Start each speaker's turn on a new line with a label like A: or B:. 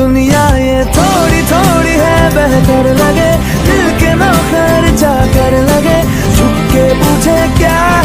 A: दुनिया ये थोड़ी थोड़ी है, बेहतर लगे। दिल के नौकर जाकर लगे। झुक के पूछे क्या